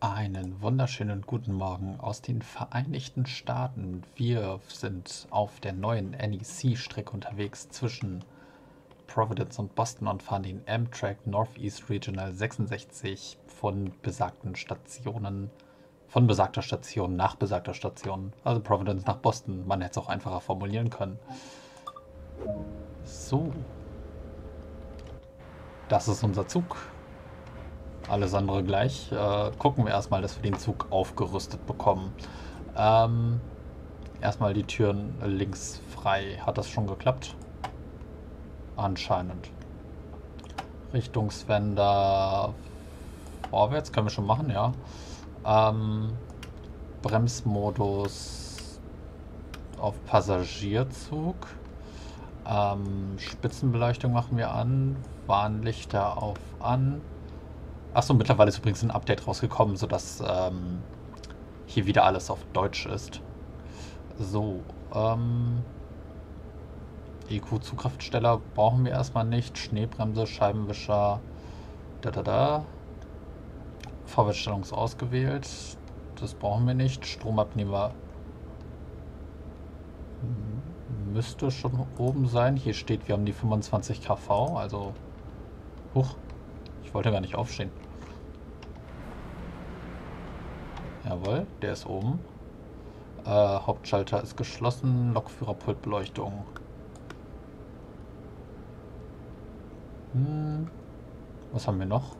Einen wunderschönen guten Morgen aus den Vereinigten Staaten. Wir sind auf der neuen NEC-Strecke unterwegs zwischen Providence und Boston und fahren den Amtrak Northeast Regional 66 von besagten Stationen, von besagter Station nach besagter Station. Also Providence nach Boston. Man hätte es auch einfacher formulieren können. So. Das ist unser Zug alles andere gleich. Äh, gucken wir erstmal, dass wir den Zug aufgerüstet bekommen. Ähm, erstmal die Türen links frei. Hat das schon geklappt? Anscheinend. Richtungswender vorwärts können wir schon machen, ja. Ähm, Bremsmodus auf Passagierzug. Ähm, Spitzenbeleuchtung machen wir an. Warnlichter auf an. Achso, mittlerweile ist übrigens ein Update rausgekommen, sodass ähm, hier wieder alles auf Deutsch ist. So, ähm, EQ-Zugkraftsteller brauchen wir erstmal nicht. Schneebremse, Scheibenwischer, da da da. Vorwärtsstellung ist ausgewählt. Das brauchen wir nicht. Stromabnehmer müsste schon oben sein. Hier steht, wir haben die 25 kV, also... Huch, ich wollte gar nicht aufstehen. Jawohl, der ist oben. Äh, Hauptschalter ist geschlossen. Lokführerpultbeleuchtung. Hm. Was haben wir noch?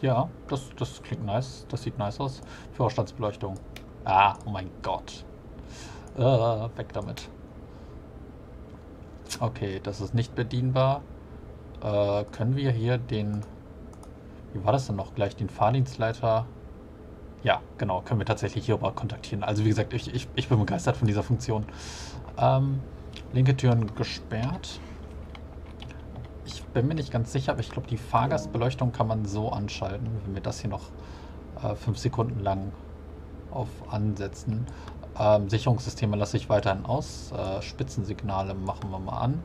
Ja, das, das klingt nice. Das sieht nice aus. Führerstandsbeleuchtung. Ah, oh mein Gott. Äh, weg damit. Okay, das ist nicht bedienbar. Äh, können wir hier den... Wie war das denn noch gleich? Den Fahrdienstleiter... Ja, genau, können wir tatsächlich hierüber kontaktieren. Also wie gesagt, ich, ich, ich bin begeistert von dieser Funktion. Ähm, linke Türen gesperrt. Ich bin mir nicht ganz sicher, aber ich glaube, die Fahrgastbeleuchtung kann man so anschalten, wenn wir das hier noch äh, fünf Sekunden lang auf ansetzen. Ähm, Sicherungssysteme lasse ich weiterhin aus. Äh, Spitzensignale machen wir mal an.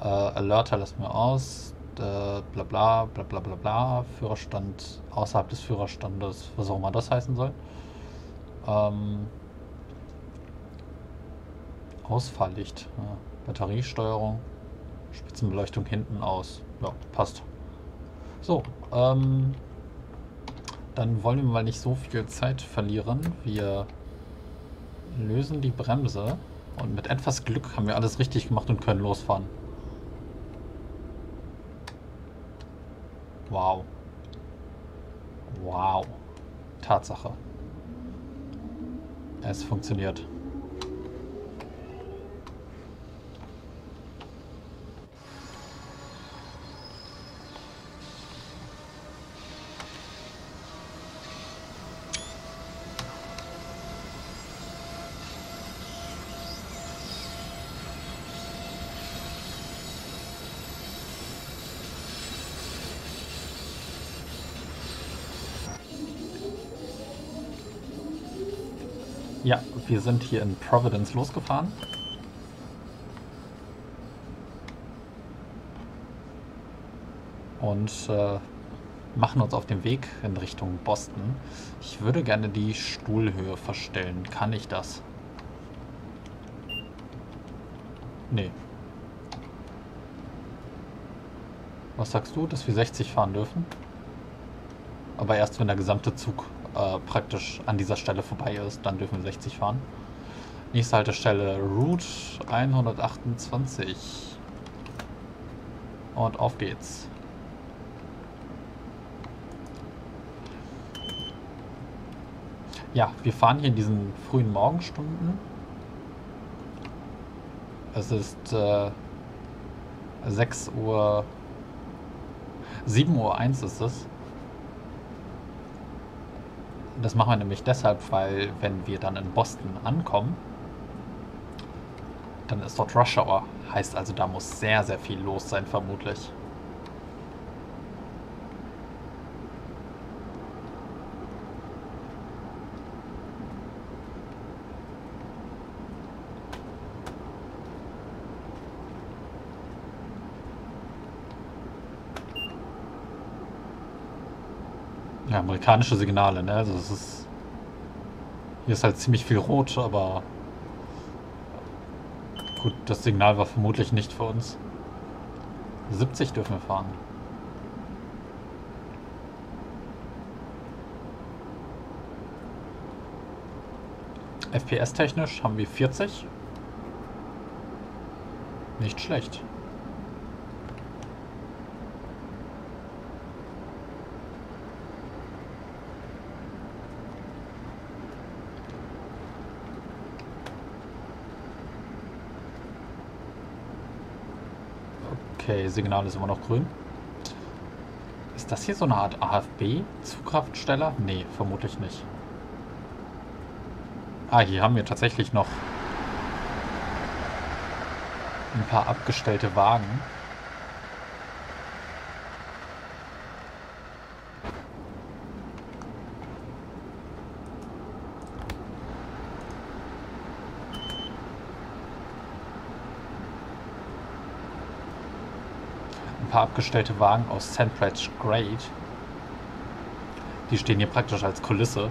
Äh, Alerter lassen wir aus. Äh, bla bla bla bla bla bla. Führerstand außerhalb des Führerstandes, was auch immer das heißen soll. Ähm, Ausfalllicht. Ja. Batteriesteuerung. Spitzenbeleuchtung hinten aus. Ja, passt. So, ähm, dann wollen wir mal nicht so viel Zeit verlieren. Wir lösen die Bremse und mit etwas Glück haben wir alles richtig gemacht und können losfahren. Wow. Wow. Tatsache. Es funktioniert. Ja, wir sind hier in Providence losgefahren. Und äh, machen uns auf den Weg in Richtung Boston. Ich würde gerne die Stuhlhöhe verstellen. Kann ich das? Nee. Was sagst du, dass wir 60 fahren dürfen? Aber erst, wenn der gesamte Zug äh, praktisch an dieser Stelle vorbei ist, dann dürfen wir 60 fahren. Nächste Haltestelle Route 128. Und auf geht's. Ja, wir fahren hier in diesen frühen Morgenstunden. Es ist äh, 6 Uhr, 7 Uhr 1 ist es. Das machen wir nämlich deshalb, weil wenn wir dann in Boston ankommen, dann ist dort Rush Hour. Heißt also, da muss sehr, sehr viel los sein, vermutlich. Amerikanische Signale, ne? Also es ist. Hier ist halt ziemlich viel rot, aber. Gut, das Signal war vermutlich nicht für uns. 70 dürfen wir fahren. FPS-technisch haben wir 40. Nicht schlecht. Okay, Signal ist immer noch grün. Ist das hier so eine Art AFB-Zugkraftsteller? Nee, vermutlich nicht. Ah, hier haben wir tatsächlich noch ein paar abgestellte Wagen. Paar abgestellte Wagen aus Sandbridge Grade. Die stehen hier praktisch als Kulisse.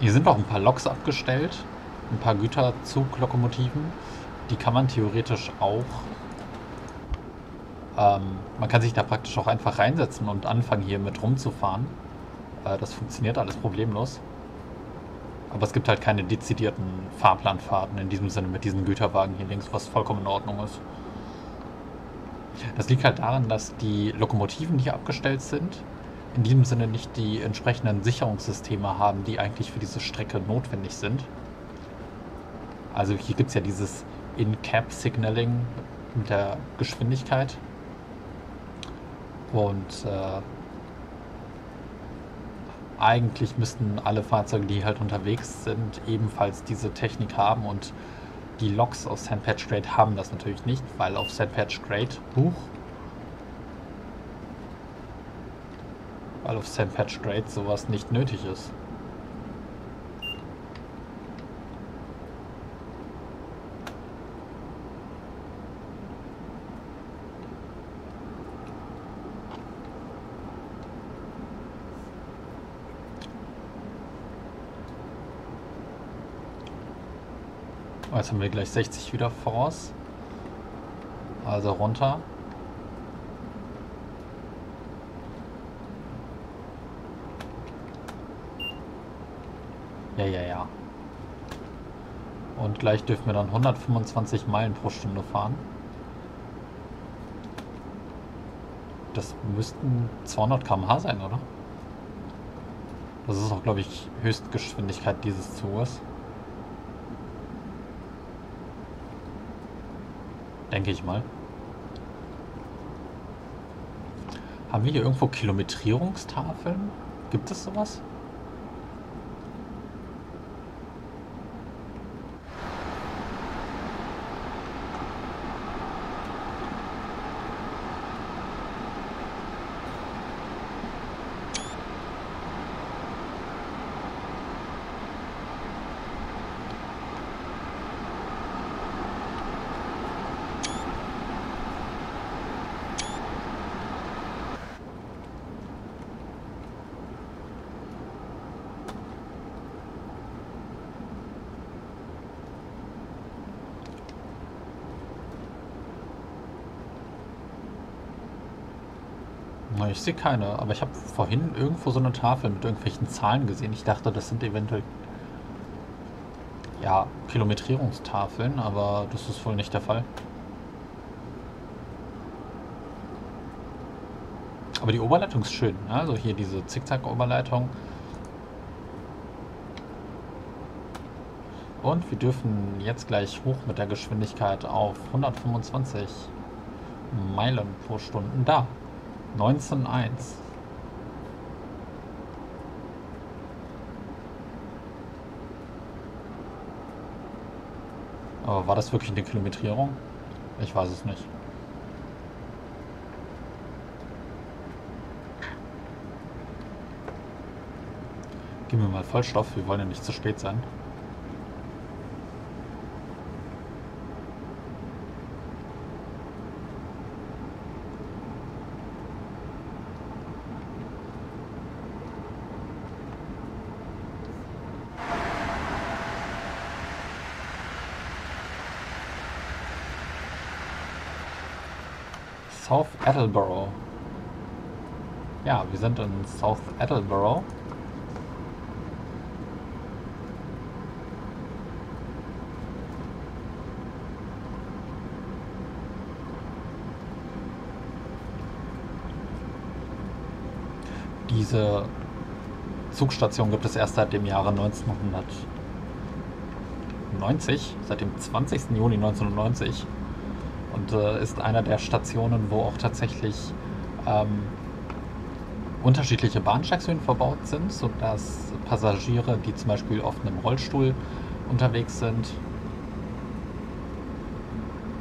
Hier sind auch ein paar Loks abgestellt, ein paar Güterzuglokomotiven. Die kann man theoretisch auch. Ähm, man kann sich da praktisch auch einfach reinsetzen und anfangen hier mit rumzufahren. Äh, das funktioniert alles problemlos. Aber es gibt halt keine dezidierten Fahrplanfahrten in diesem Sinne mit diesen Güterwagen hier links, was vollkommen in Ordnung ist. Das liegt halt daran, dass die Lokomotiven, die hier abgestellt sind, in diesem Sinne nicht die entsprechenden Sicherungssysteme haben, die eigentlich für diese Strecke notwendig sind. Also hier gibt es ja dieses In-Cap-Signaling mit der Geschwindigkeit. Und äh, eigentlich müssten alle Fahrzeuge, die halt unterwegs sind, ebenfalls diese Technik haben und die Loks aus St. Patch Grade haben das natürlich nicht, weil auf St. Patch Grade, Buch, weil auf St. Patch Grade sowas nicht nötig ist. Jetzt haben wir gleich 60 wieder voraus. Also runter. Ja, ja, ja. Und gleich dürfen wir dann 125 Meilen pro Stunde fahren. Das müssten 200 km/h sein, oder? Das ist auch, glaube ich, Höchstgeschwindigkeit dieses Zuges. Denke ich mal. Haben wir hier irgendwo Kilometrierungstafeln? Gibt es sowas? Na, ich sehe keine, aber ich habe vorhin irgendwo so eine Tafel mit irgendwelchen Zahlen gesehen. Ich dachte, das sind eventuell ja, Kilometrierungstafeln, aber das ist wohl nicht der Fall. Aber die Oberleitung ist schön. Ne? Also hier diese Zickzack-Oberleitung. Und wir dürfen jetzt gleich hoch mit der Geschwindigkeit auf 125 Meilen pro Stunde. Da, 19.1. Aber war das wirklich eine Kilometrierung? Ich weiß es nicht. Gib mir mal Vollstoff, wir wollen ja nicht zu spät sein. South Attleboro. Ja, wir sind in South Attleboro. Diese Zugstation gibt es erst seit dem Jahre 1990, seit dem 20. Juni 1990 und äh, ist einer der Stationen, wo auch tatsächlich ähm, unterschiedliche Bahnsteigshöhen verbaut sind, sodass Passagiere, die zum Beispiel auf einem Rollstuhl unterwegs sind,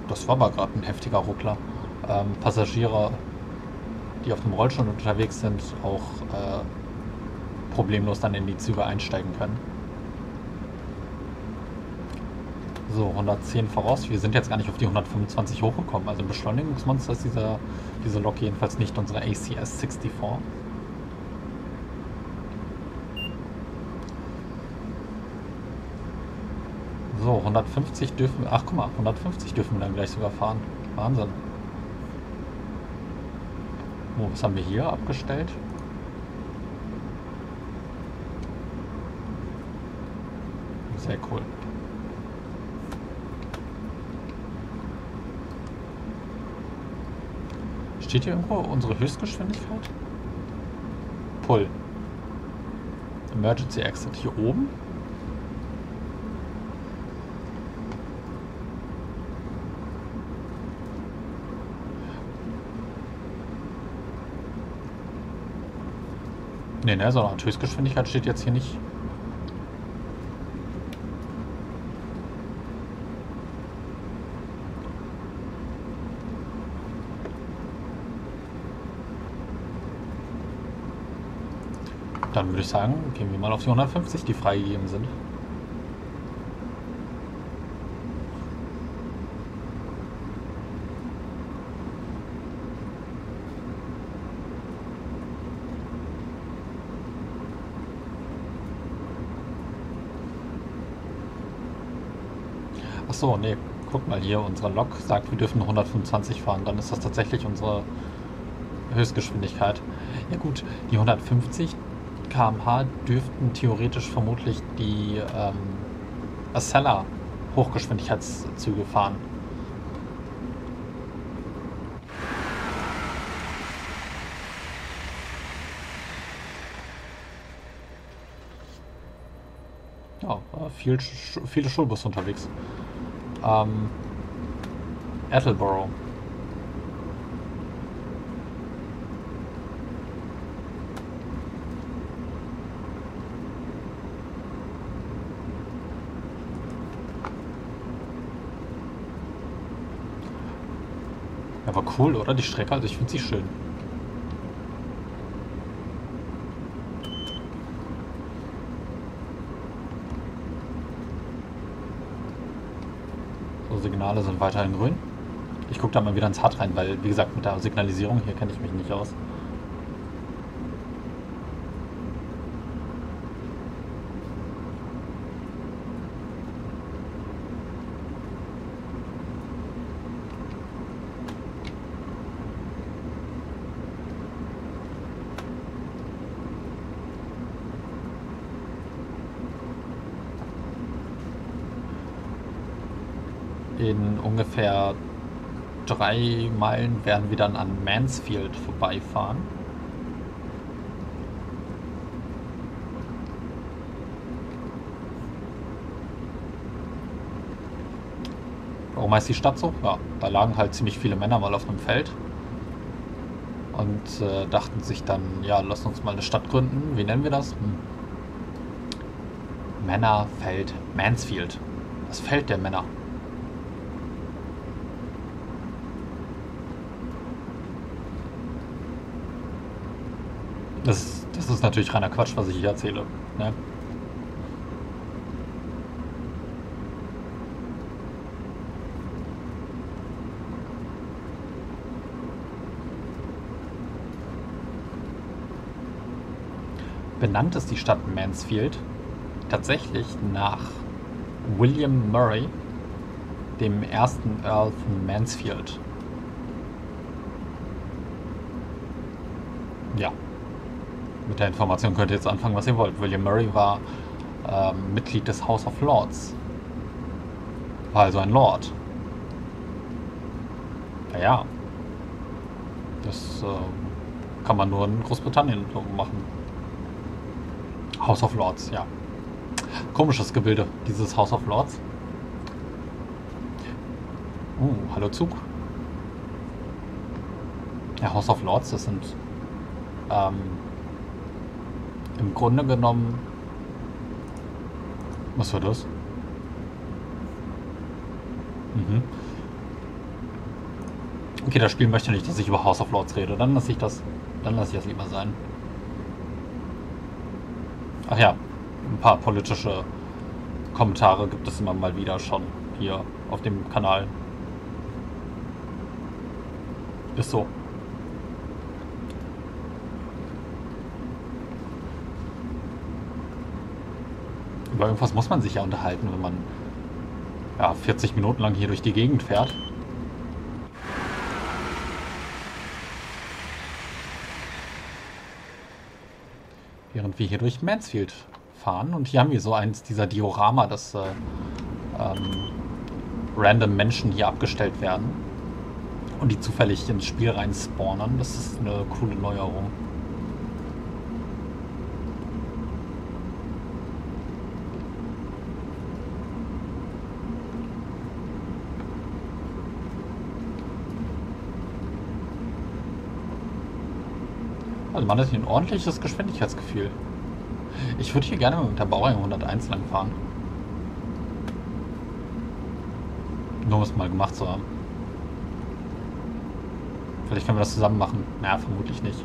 das war aber gerade ein heftiger Ruckler, ähm, Passagiere, die auf dem Rollstuhl unterwegs sind, auch äh, problemlos dann in die Züge einsteigen können. So, 110 voraus. Wir sind jetzt gar nicht auf die 125 hochgekommen. Also ein Beschleunigungsmonster ist dieser, diese Lok jedenfalls nicht unsere ACS 64. So, 150 dürfen wir. Ach, guck mal, 150 dürfen wir dann gleich sogar fahren. Wahnsinn. Oh, was haben wir hier abgestellt? Sehr cool. Steht hier irgendwo unsere Höchstgeschwindigkeit? Pull. Emergency Exit hier oben. Ne, ne, sondern Höchstgeschwindigkeit steht jetzt hier nicht. Dann würde ich sagen, gehen wir mal auf die 150, die freigegeben sind. Achso, nee, guck mal hier, unsere Lok sagt, wir dürfen 125 fahren. Dann ist das tatsächlich unsere Höchstgeschwindigkeit. Ja gut, die 150 km/h dürften theoretisch vermutlich die ähm, Acela Hochgeschwindigkeitszüge fahren. Ja, viel, viele Schulbus unterwegs. Ähm, Attleboro. Aber cool, oder? Die Strecke, also ich finde sie schön. So, Signale sind weiterhin grün. Ich gucke da mal wieder ins Hard rein, weil, wie gesagt, mit der Signalisierung hier kenne ich mich nicht aus. In ungefähr drei Meilen werden wir dann an Mansfield vorbeifahren. Warum heißt die Stadt so? Ja, da lagen halt ziemlich viele Männer mal auf einem Feld und äh, dachten sich dann, ja, lass uns mal eine Stadt gründen. Wie nennen wir das? Hm. Männerfeld, Mansfield. Das Feld der Männer. Das, das ist natürlich reiner Quatsch, was ich hier erzähle. Ne? Benannt ist die Stadt Mansfield tatsächlich nach William Murray, dem ersten Earl von Mansfield. Ja. Mit der Information könnt ihr jetzt anfangen, was ihr wollt. William Murray war ähm, Mitglied des House of Lords. War also ein Lord. Naja. Das äh, kann man nur in Großbritannien machen. House of Lords, ja. Komisches Gebilde, dieses House of Lords. Uh, hallo Zug. Ja, House of Lords, das sind ähm, im Grunde genommen. Was war das? Mhm. Okay, das Spiel möchte nicht, dass ich über House of Lords rede. Dann lasse ich das, dann lasse ich das lieber sein. Ach ja, ein paar politische Kommentare gibt es immer mal wieder schon hier auf dem Kanal. Ist so. Über irgendwas muss man sich ja unterhalten, wenn man ja, 40 Minuten lang hier durch die Gegend fährt. Während wir hier durch Mansfield fahren. Und hier haben wir so eins dieser Diorama, dass äh, ähm, random Menschen hier abgestellt werden. Und die zufällig ins Spiel rein spawnen. Das ist eine coole Neuerung. Also man hat hier ein ordentliches Geschwindigkeitsgefühl. Ich würde hier gerne mit der Baureihe 101 lang fahren. Nur um es mal gemacht zu haben. Vielleicht können wir das zusammen machen. Naja, vermutlich nicht.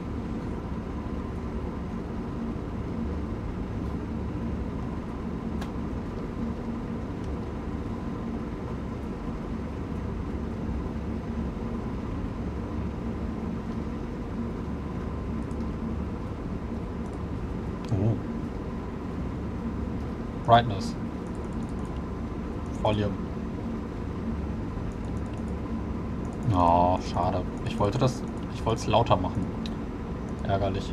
Brightness. Volume. Oh, schade. Ich wollte das. Ich wollte es lauter machen. Ärgerlich.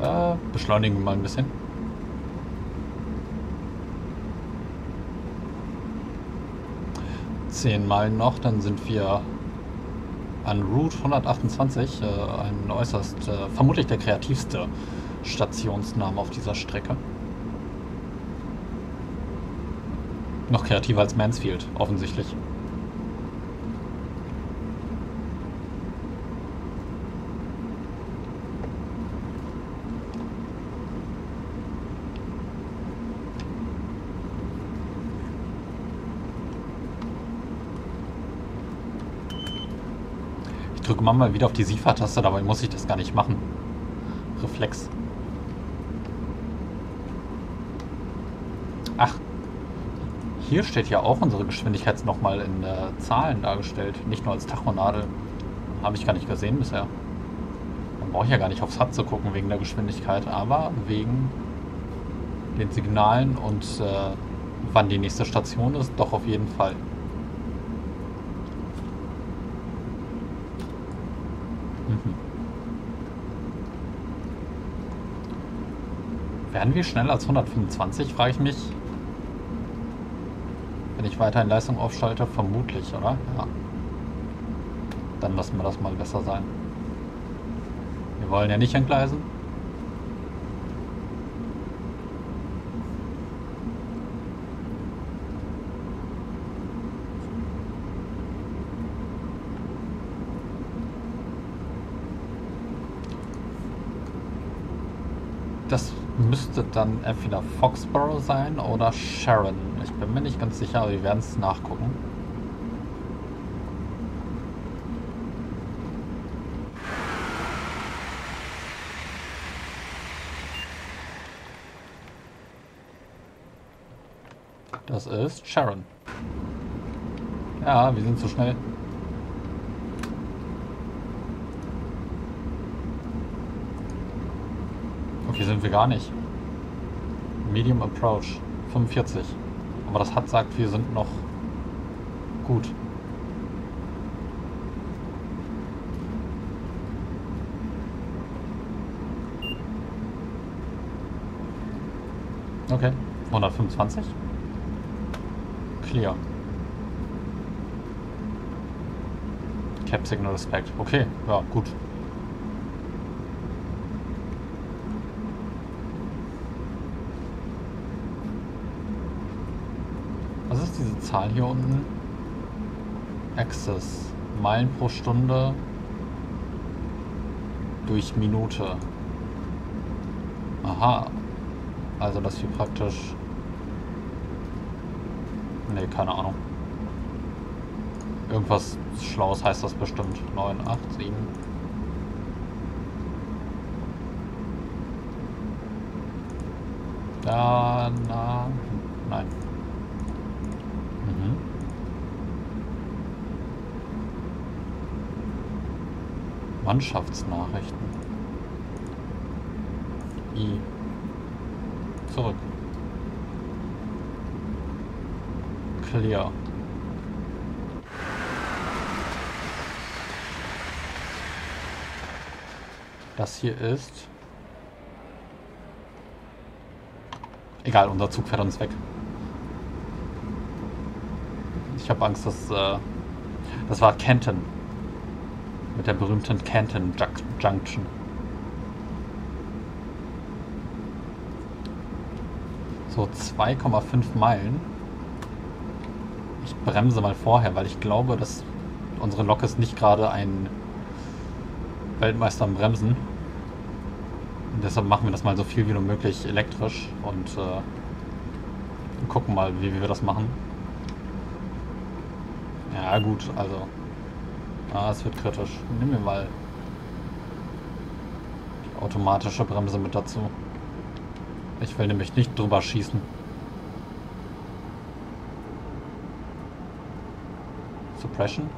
Äh, beschleunigen wir mal ein bisschen. Zehnmal noch, dann sind wir an Route 128, äh, ein äußerst, äh, vermutlich der kreativste Stationsname auf dieser Strecke. Noch kreativer als Mansfield, offensichtlich. Ich drücke mal wieder auf die SIFA-Taste, dabei muss ich das gar nicht machen. Reflex. Hier steht ja auch unsere Geschwindigkeit nochmal in äh, Zahlen dargestellt, nicht nur als Tachonadel. Habe ich gar nicht gesehen bisher. Man braucht ja gar nicht aufs HUD zu gucken wegen der Geschwindigkeit, aber wegen den Signalen und äh, wann die nächste Station ist, doch auf jeden Fall. Mhm. Werden wir schneller als 125, frage ich mich. Wenn ich weiterhin Leistung aufschalte, vermutlich, oder? Ja. Dann lassen wir das mal besser sein. Wir wollen ja nicht entgleisen. Das müsste dann entweder Foxborough sein oder Sharon. Ich bin mir nicht ganz sicher, aber wir werden es nachgucken. Das ist Sharon. Ja, wir sind zu schnell. Okay, sind wir gar nicht. Medium Approach 45. Aber das hat sagt, wir sind noch gut. Okay, 125. Clear. Cap Signal Respect. Okay, ja, gut. Zahl hier unten? Access. Meilen pro Stunde durch Minute. Aha. Also, dass wir praktisch... Ne, keine Ahnung. Irgendwas Schlaues heißt das bestimmt. 9, 8, 7. Da, na, nein. Mhm. Mannschaftsnachrichten. I. Zurück. Clear. Das hier ist... Egal, unser Zug fährt uns weg. Ich habe Angst, dass... Äh, das war Canton. Mit der berühmten Canton Junction. So, 2,5 Meilen. Ich bremse mal vorher, weil ich glaube, dass unsere Lok ist nicht gerade ein Weltmeister am Bremsen. Und deshalb machen wir das mal so viel wie nur möglich elektrisch und äh, gucken mal, wie, wie wir das machen. Ja gut, also. Ah, es wird kritisch. Nehmen wir mal die automatische Bremse mit dazu. Ich will nämlich nicht drüber schießen. Suppression?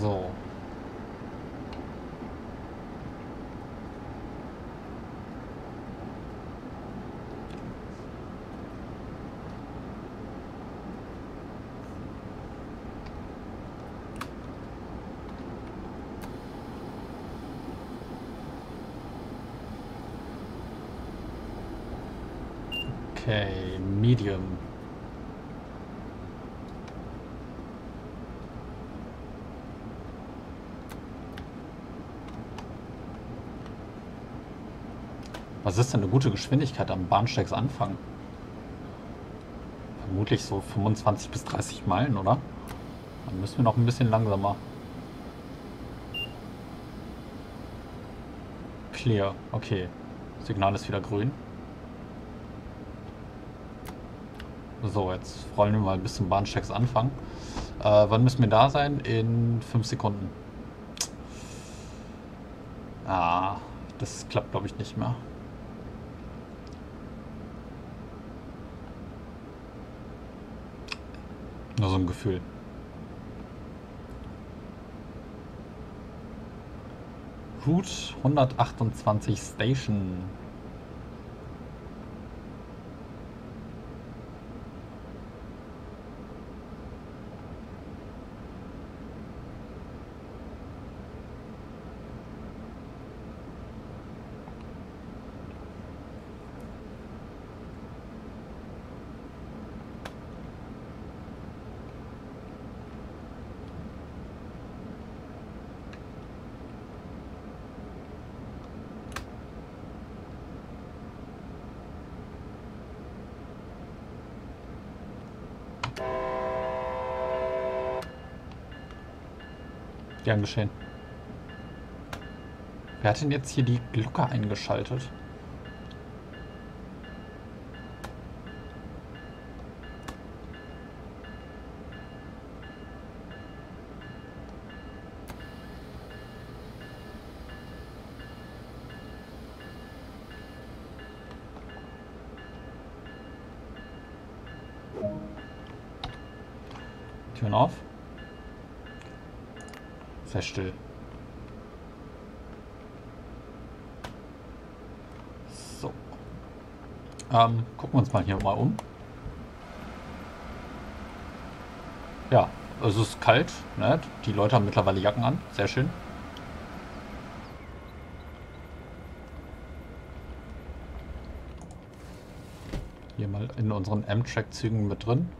So. Okay, medium. Was ist denn eine gute Geschwindigkeit am Bahnsteigsanfang? Vermutlich so 25 bis 30 Meilen, oder? Dann müssen wir noch ein bisschen langsamer. Clear, okay. Signal ist wieder grün. So, jetzt rollen wir mal bis zum Bahnsteigsanfang. Äh, wann müssen wir da sein? In 5 Sekunden. Ah, das klappt glaube ich nicht mehr. Nur so ein Gefühl. Route 128 Station. Gern geschehen. Wer hat denn jetzt hier die Glocke eingeschaltet? Türen auf. Sei still. So. Ähm, gucken wir uns mal hier mal um. Ja, es ist kalt. Ne? Die Leute haben mittlerweile Jacken an. Sehr schön. Hier mal in unseren M-Track-Zügen mit drin.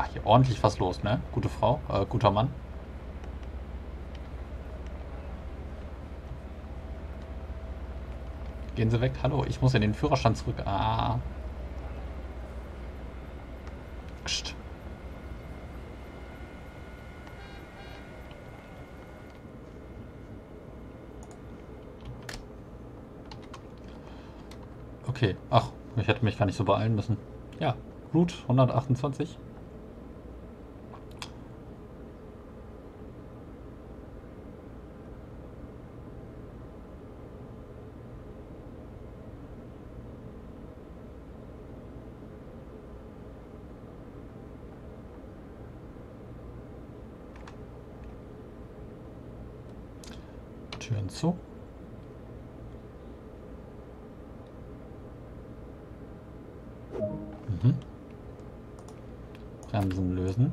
Ah, hier ordentlich was los, ne? Gute Frau, äh, guter Mann. Gehen Sie weg. Hallo, ich muss in den Führerstand zurück. Ah. Psst. Okay. Ach, ich hätte mich gar nicht so beeilen müssen. Ja, Route 128. Zu. Mhm. Bremsen lösen.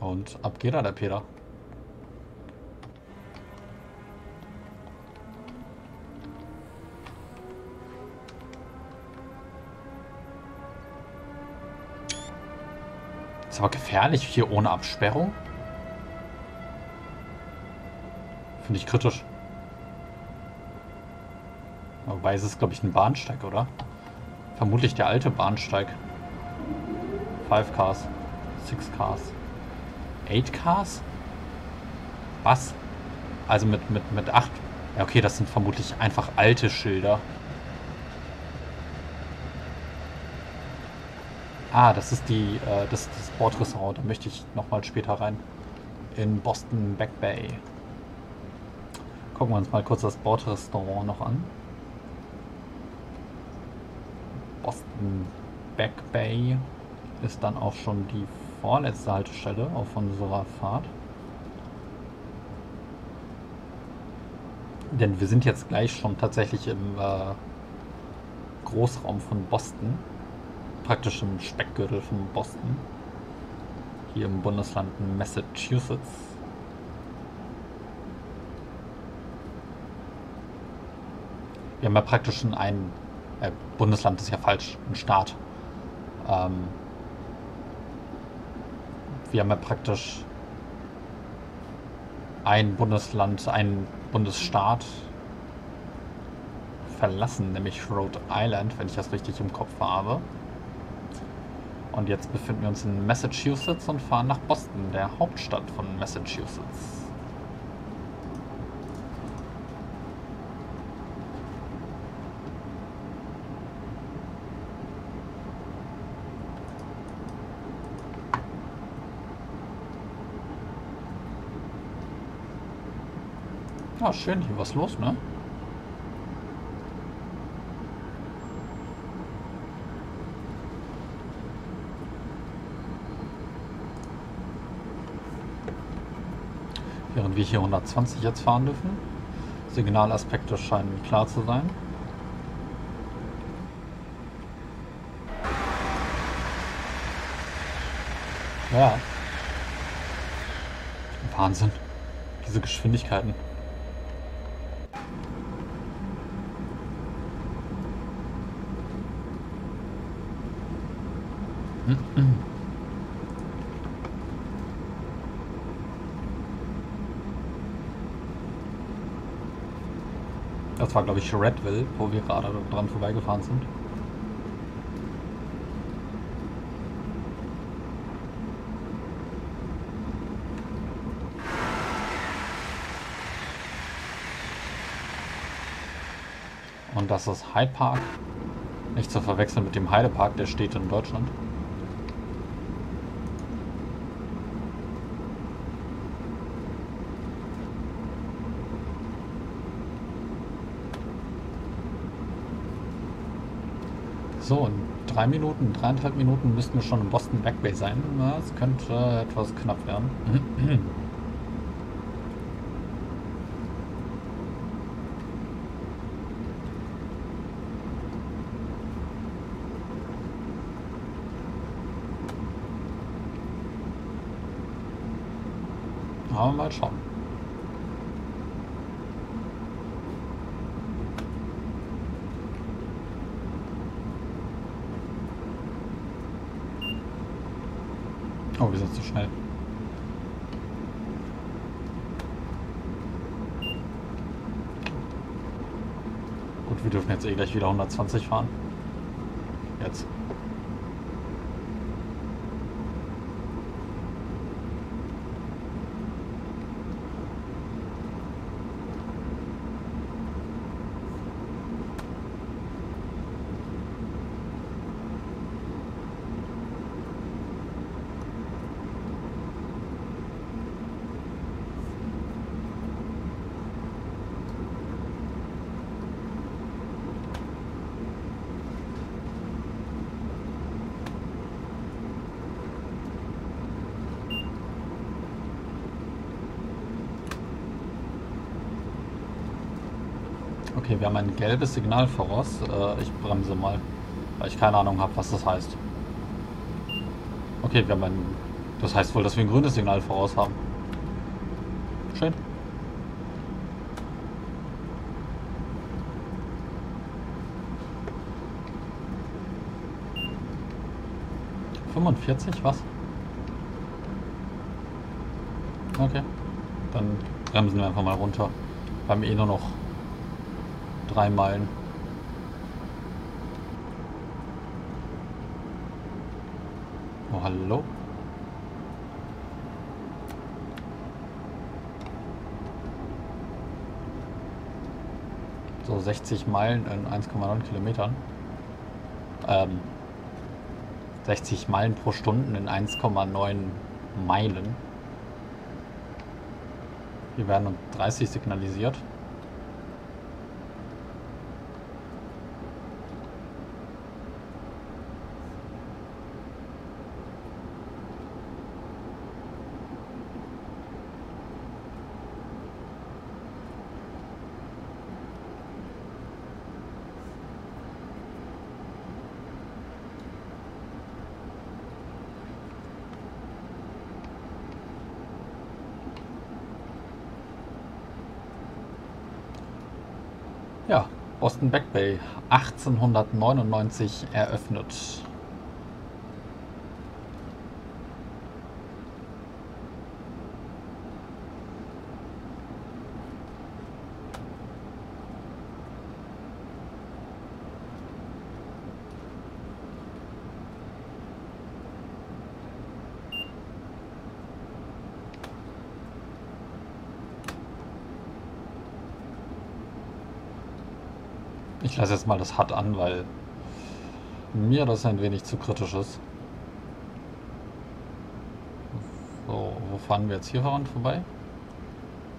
Und ab geht er, der Peter. Ist aber gefährlich hier ohne Absperrung. Finde ich kritisch. Wobei es ist, glaube ich, ein Bahnsteig, oder? Vermutlich der alte Bahnsteig. Five Cars. Six Cars. Eight Cars? Was? Also mit, mit, mit acht. Ja, okay, das sind vermutlich einfach alte Schilder. Ah, das ist die, äh, das, das Bordrestaurant. Da möchte ich nochmal später rein. In Boston Back Bay. Gucken wir uns mal kurz das Bordrestaurant noch an. Boston Back Bay ist dann auch schon die vorletzte Haltestelle auf unserer Fahrt. Denn wir sind jetzt gleich schon tatsächlich im äh, Großraum von Boston. Praktisch im Speckgürtel von Boston. Hier im Bundesland Massachusetts. Wir haben ja praktisch schon ein äh, Bundesland ist ja falsch, ein Staat. Ähm, wir haben ja praktisch ein Bundesland, ein Bundesstaat verlassen, nämlich Rhode Island, wenn ich das richtig im Kopf habe. Und jetzt befinden wir uns in Massachusetts und fahren nach Boston, der Hauptstadt von Massachusetts. Ah, schön, hier was los, ne? Während wir hier 120 jetzt fahren dürfen. Signalaspekte scheinen klar zu sein. Ja. Wahnsinn. Diese Geschwindigkeiten. Das war, glaube ich, Redville, wo wir gerade dran vorbeigefahren sind. Und das ist Hyde Park. Nicht zu verwechseln mit dem Heidepark, der steht in Deutschland. So, in drei Minuten, dreieinhalb Minuten müssten wir schon im Boston Back Bay sein. Es könnte etwas knapp werden. Aber mal schauen. Jetzt eh gleich wieder 120 fahren. Jetzt. Okay, wir haben ein gelbes Signal voraus. Äh, ich bremse mal, weil ich keine Ahnung habe, was das heißt. Okay, wir haben ein... Das heißt wohl, dass wir ein grünes Signal voraus haben. Schön. Fünfundvierzig, was? Okay. Dann bremsen wir einfach mal runter. Wir haben eh nur noch drei Meilen. Oh, hallo? So 60 Meilen in 1,9 Kilometern. Ähm, 60 Meilen pro Stunde in 1,9 Meilen. Wir werden um 30 signalisiert. Boston Back Bay, 1899 eröffnet. Ich lasse jetzt mal das HUD an, weil mir das ein wenig zu kritisch ist. So, wo fahren wir jetzt hier voran vorbei?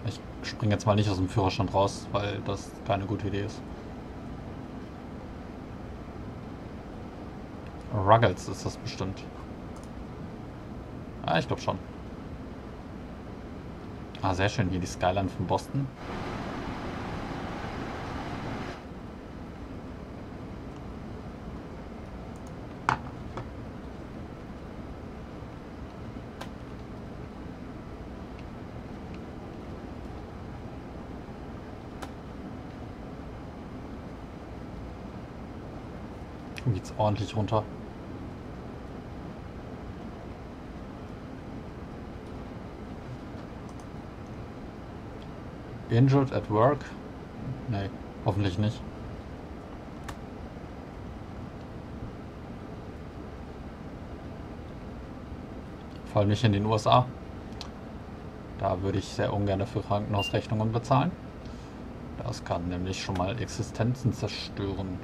Ich springe jetzt mal nicht aus dem Führerstand raus, weil das keine gute Idee ist. Ruggles ist das bestimmt. Ah, ich glaube schon. Ah, sehr schön hier die Skyline von Boston. geht's ordentlich runter. Injured at work? Nee, hoffentlich nicht. Vor allem nicht in den USA. Da würde ich sehr ungern dafür Krankenhausrechnungen bezahlen. Das kann nämlich schon mal Existenzen zerstören.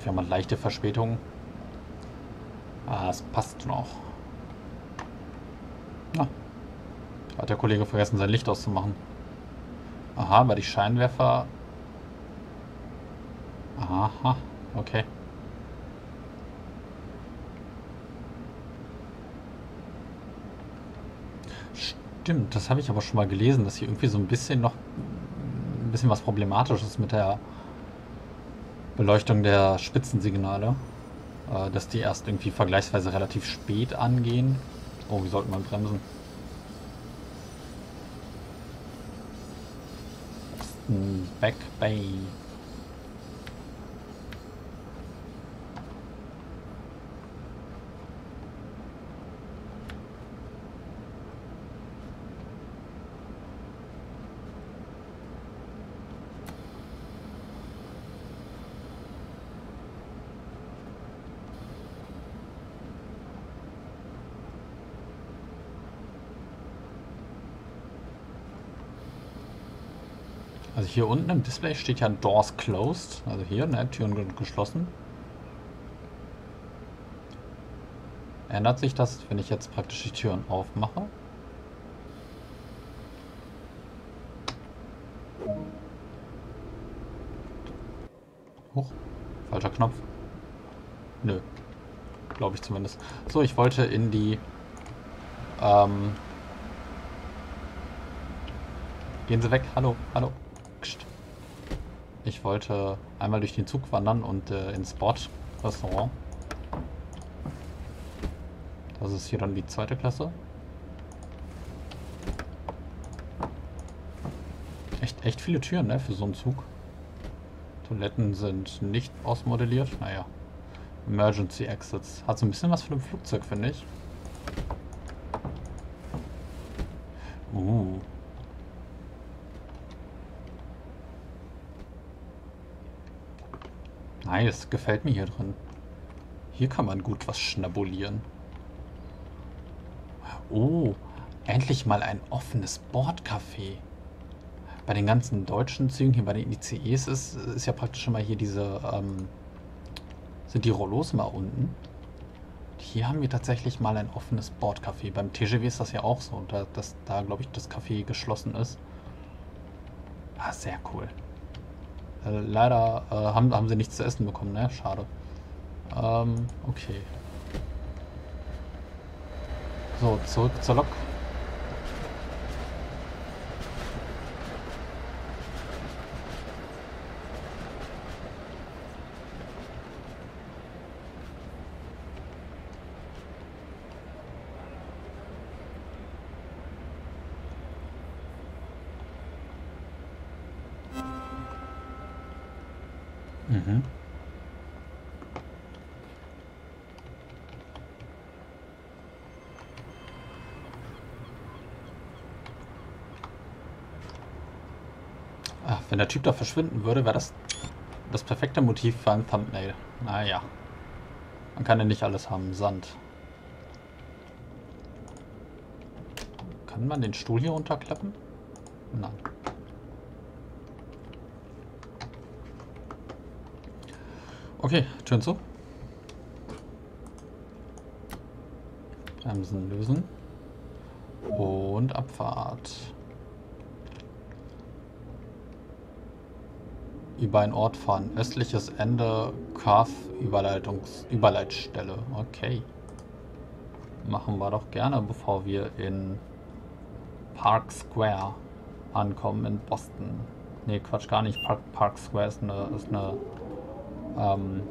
Gut, wir haben eine leichte Verspätung. Ah, es passt noch. Na, hat der Kollege vergessen, sein Licht auszumachen. Aha, weil die Scheinwerfer... Aha, okay. Stimmt, das habe ich aber schon mal gelesen, dass hier irgendwie so ein bisschen noch ein bisschen was problematisch ist mit der Beleuchtung der Spitzensignale. Äh, dass die erst irgendwie vergleichsweise relativ spät angehen. Oh, wie sollten wir bremsen? Back Bay. Hier unten im Display steht ja Doors Closed. Also hier, ne, Türen geschlossen. Ändert sich das, wenn ich jetzt praktisch die Türen aufmache? Hoch. Falscher Knopf. Nö. Glaube ich zumindest. So, ich wollte in die... Ähm, Gehen Sie weg. Hallo, hallo. Ich wollte einmal durch den Zug wandern und äh, ins Bordrestaurant. Das ist hier dann die zweite Klasse. Echt, echt viele Türen, ne, für so einen Zug. Toiletten sind nicht ausmodelliert. Naja. Emergency Exits. Hat so ein bisschen was von einem Flugzeug, finde ich. Uh. Nice, gefällt mir hier drin. Hier kann man gut was schnabulieren. Oh, endlich mal ein offenes Bordcafé. Bei den ganzen deutschen Zügen, hier bei den ICEs, ist, ist ja praktisch schon mal hier diese, ähm, sind die Rollos mal unten. Hier haben wir tatsächlich mal ein offenes Bordcafé. Beim TGW ist das ja auch so, da, dass da, glaube ich, das Café geschlossen ist. Ah, sehr cool. Äh, leider äh, haben, haben sie nichts zu essen bekommen, ne? Schade. Ähm, okay. So, zurück zur Lok. Mhm. Ach, wenn der Typ da verschwinden würde, wäre das das perfekte Motiv für ein Thumbnail. Naja. Man kann ja nicht alles haben. Sand. Kann man den Stuhl hier runterklappen? Nein. Okay, Türen zu. Bremsen lösen. Und Abfahrt. Über einen Ort fahren. Östliches Ende Kath Überleitungs Überleitstelle. Okay. Machen wir doch gerne, bevor wir in Park Square ankommen in Boston. Ne, Quatsch, gar nicht. Park, Park Square ist eine, ist eine ähm,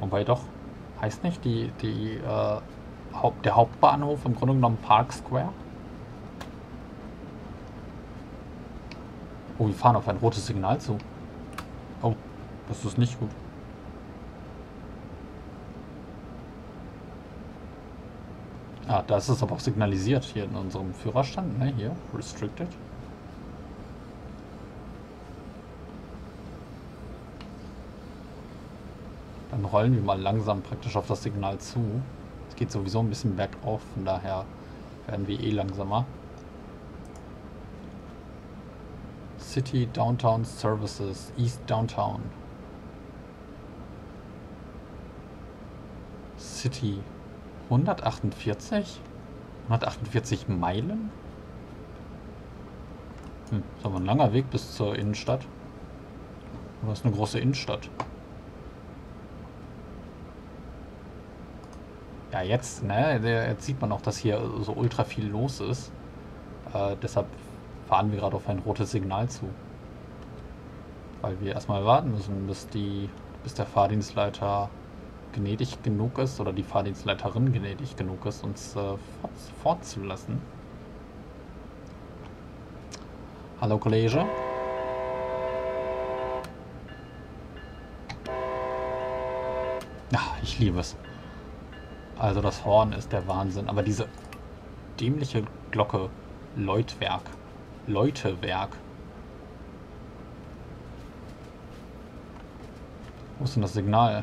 wobei doch, heißt nicht die, die, äh, Haupt, der Hauptbahnhof im Grunde genommen Park Square? Oh, wir fahren auf ein rotes Signal zu. Oh, das ist nicht gut. Ah, da ist es aber auch signalisiert hier in unserem Führerstand, ne? Hier, restricted. Dann rollen wir mal langsam praktisch auf das Signal zu. Es geht sowieso ein bisschen bergauf, von daher werden wir eh langsamer. City Downtown Services, East Downtown. City 148? 148 Meilen? Hm, ist aber ein langer Weg bis zur Innenstadt. Oder ist eine große Innenstadt? Ja, jetzt, ne? Jetzt sieht man auch, dass hier so ultra viel los ist. Äh, deshalb fahren wir gerade auf ein rotes Signal zu. Weil wir erstmal warten müssen, bis die, bis der Fahrdienstleiter gnädig genug ist oder die Fahrdienstleiterin gnädig genug ist, uns äh, fortzulassen. Hallo Kollege. Ja, ich liebe es. Also das Horn ist der Wahnsinn. Aber diese dämliche Glocke, Leutwerk, Leutewerk. Wo ist denn das Signal?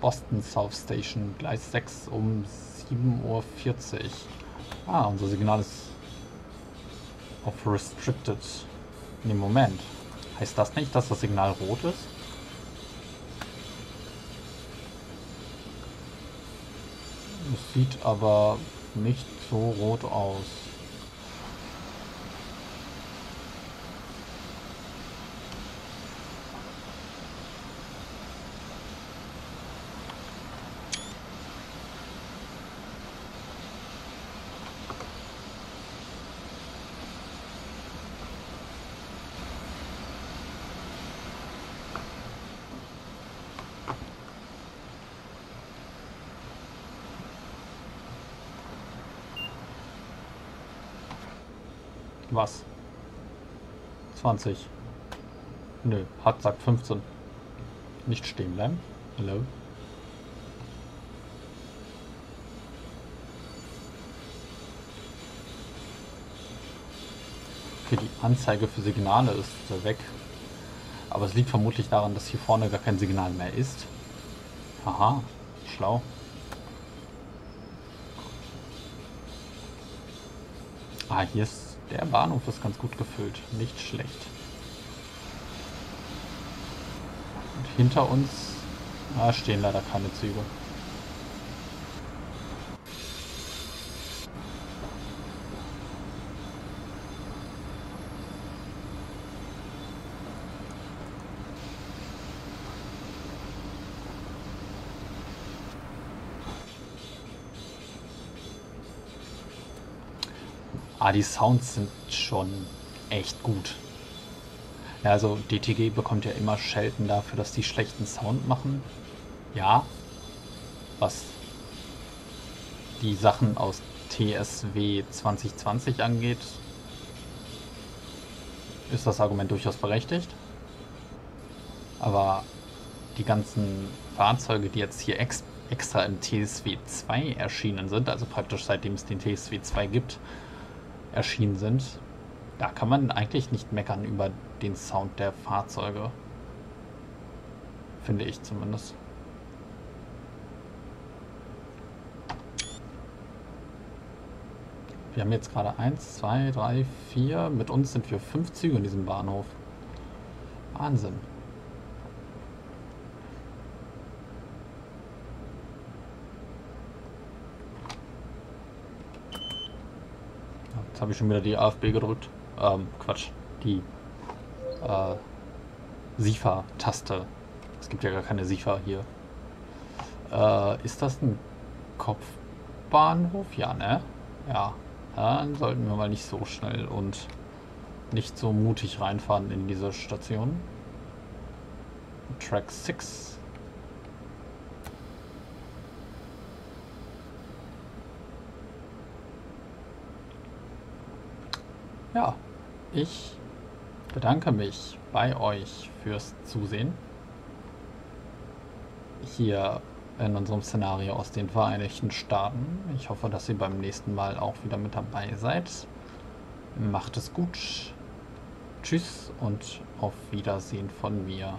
Boston South Station, Gleis 6 um 7.40 Uhr. Ah, unser Signal ist auf Restricted. Ne, Moment. Heißt das nicht, dass das Signal rot ist? Es sieht aber nicht so rot aus. Was? 20. Nö, hat sagt 15. Nicht stehen bleiben. Hallo? Okay, die Anzeige für Signale ist weg. Aber es liegt vermutlich daran, dass hier vorne gar kein Signal mehr ist. Aha, schlau. Ah, hier ist der Bahnhof ist ganz gut gefüllt. Nicht schlecht. Und hinter uns ah, stehen leider keine Züge. Ah, die Sounds sind schon echt gut. Ja, also DTG bekommt ja immer Schelten dafür, dass die schlechten Sound machen. Ja. Was die Sachen aus TSW 2020 angeht, ist das Argument durchaus berechtigt. Aber die ganzen Fahrzeuge, die jetzt hier ex extra im TSW 2 erschienen sind, also praktisch seitdem es den TSW 2 gibt, erschienen sind. Da kann man eigentlich nicht meckern über den Sound der Fahrzeuge. Finde ich zumindest. Wir haben jetzt gerade 1, 2, 3, 4. Mit uns sind wir fünf Züge in diesem Bahnhof. Wahnsinn. Jetzt habe ich schon wieder die AFB gedrückt. Ähm, Quatsch. Die äh, SIFA-Taste. Es gibt ja gar keine SIFA hier. Äh, ist das ein Kopfbahnhof? Ja, ne? Ja. Dann sollten wir mal nicht so schnell und nicht so mutig reinfahren in diese Station. Track 6 Ja, ich bedanke mich bei euch fürs Zusehen. Hier in unserem Szenario aus den Vereinigten Staaten. Ich hoffe, dass ihr beim nächsten Mal auch wieder mit dabei seid. Macht es gut. Tschüss und auf Wiedersehen von mir.